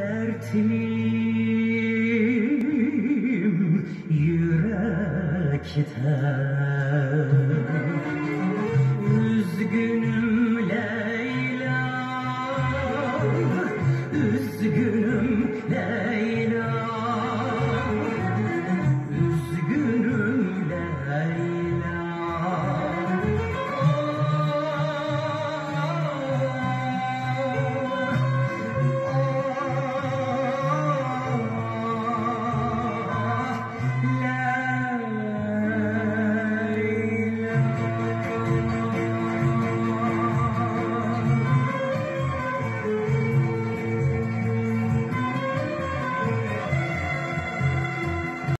Dertlim yürekte